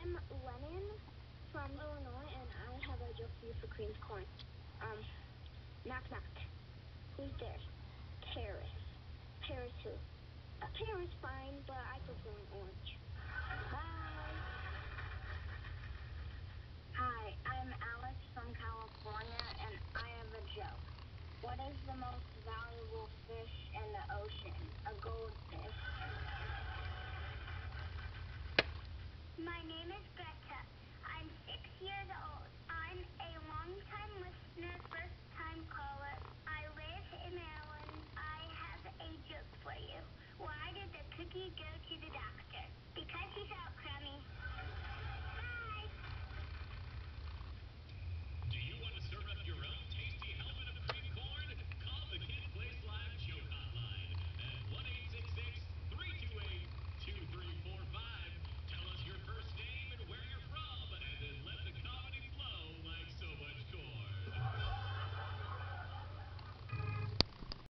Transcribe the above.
I'm Lennon from Illinois, and I have a joke for you for Queen's Corn. Um, knock knock. Who's there? Paris. Paris who? Uh, Paris fine, but I prefer an orange. My name is Greta. I'm six years old. I'm a longtime listener, first time caller. I live in Maryland. I have a joke for you. Why did the cookie go to the doctor?